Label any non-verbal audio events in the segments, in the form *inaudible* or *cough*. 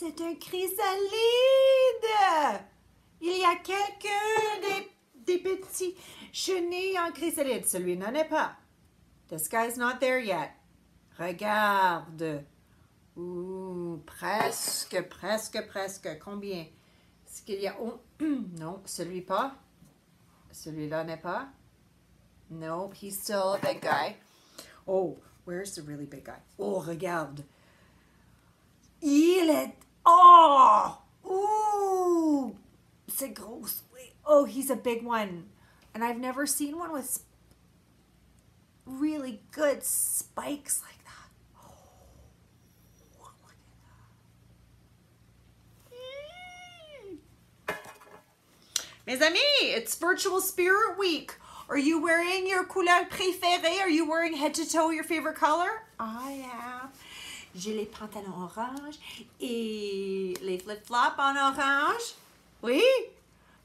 C'est un chrysalide! Il y a quelqu'un des, des petits chenilles en chrysalide. Celui n'en est pas. This guy's not there yet. Regarde. Ouh, presque, presque, presque. Combien? Est-ce qu'il y a... Oh, *clears throat* non, celui pas. Celui-là n'est pas. Nope, he's still a big guy. Oh, where's the really big guy? Oh, regarde. Il est... Oh! Ooh! C'est gros. Oh, he's a big one. And I've never seen one with really good spikes like that. Oh, that. Hmm. Mes amis, it's Virtual Spirit Week. Are you wearing your couleur préférée? Are you wearing head to toe your favorite color? I am. J'ai les pantalons orange et les flip-flops en orange. Oui?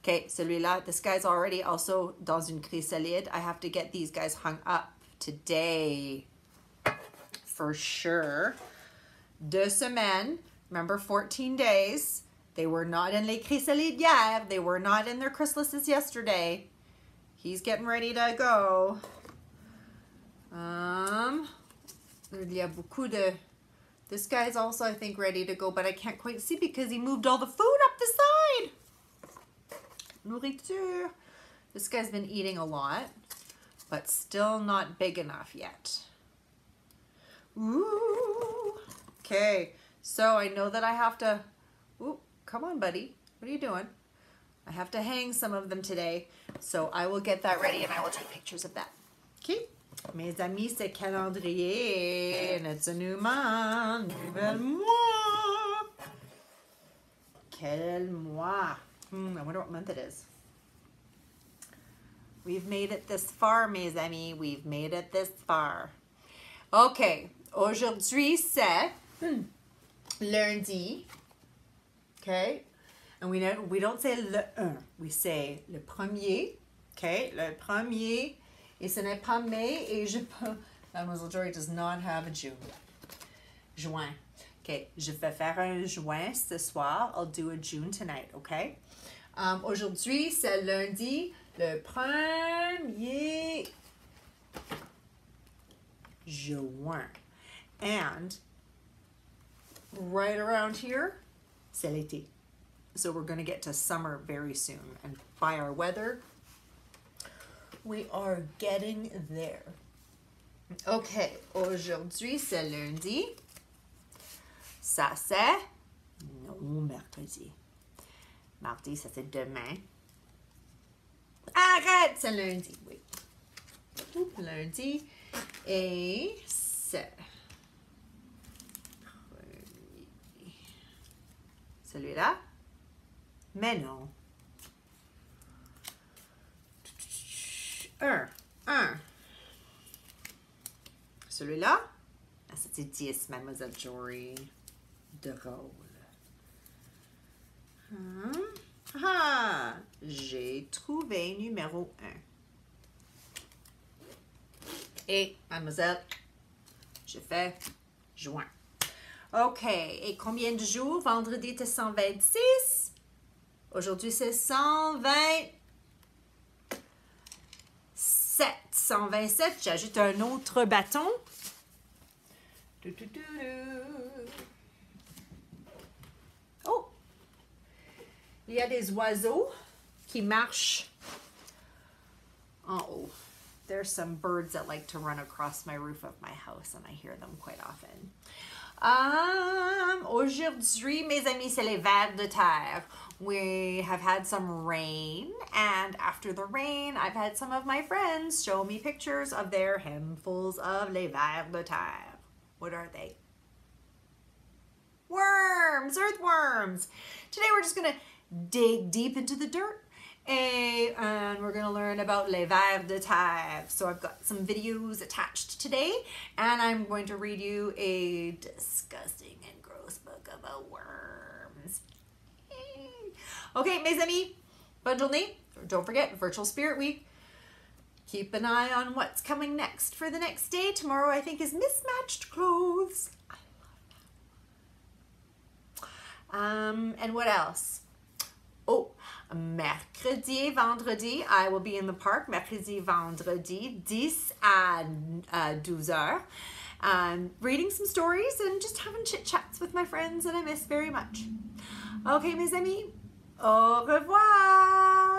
Okay, celui-là, this guy's already also dans une chrysalide. I have to get these guys hung up today for sure. Deux semaines. Remember 14 days. They were not in les chrysalides yet. They were not in their chrysalises yesterday. He's getting ready to go. Um, il y a beaucoup de this guy's also, I think, ready to go, but I can't quite see because he moved all the food up the side. Nourriture. This guy's been eating a lot, but still not big enough yet. Ooh. Okay, so I know that I have to, ooh, come on, buddy. What are you doing? I have to hang some of them today, so I will get that ready and I will take pictures of that. Okay. Mes amis, c'est calendrier. And it's a new month. Mois. Quel mois. Hmm, I wonder what month it is. We've made it this far, mes amis. We've made it this far. Okay. Aujourd'hui, c'est lundi. Okay. And we don't, we don't say le un. We say le premier. Okay. Le premier Et ce n'est pas mai et je peux... Mademoiselle Jory does not have a June. Juin. Okay, je vais faire un juin ce soir. I'll do a June tonight, okay? Um, Aujourd'hui, c'est lundi, le premier juin. And right around here, c'est l'été. So we're going to get to summer very soon. And by our weather, we are getting there. OK, aujourd'hui c'est lundi. Ça c'est non mercredi. Mardi, ça c'est demain. Arrête, c'est lundi, oui. Lundi et c'est celui-là? Mais non. Un, un. Celui-là, ah, c'était 10, Mademoiselle Jory. Drôle. Hum. Ah, j'ai trouvé numéro 1. Et, mademoiselle, je fais juin. OK. Et combien de jours? Vendredi, était 126. Aujourd'hui, c'est 120. 127, j'ajoute un autre bâton. Oh! Il y a des oiseaux qui marchent en haut. There's some birds that like to run across my roof of my house and I hear them quite often. Um, Aujourd'hui, mes amis, c'est les vers de terre. We have had some rain, and after the rain, I've had some of my friends show me pictures of their handfuls of les vers de terre. What are they? Worms, earthworms. Today we're just gonna dig deep into the dirt and we're going to learn about les vers de terre. So I've got some videos attached today and I'm going to read you a disgusting and gross book about worms. Okay, mes amis, bonne journée. Don't forget, Virtual Spirit Week. Keep an eye on what's coming next for the next day. Tomorrow, I think, is mismatched clothes. I love that. Um, and what else? Mercredi vendredi, I will be in the park. Mercredi, vendredi, 10 à uh, 12 heures. Um, reading some stories and just having chit chats with my friends that I miss very much. Okay, mes amis, au revoir.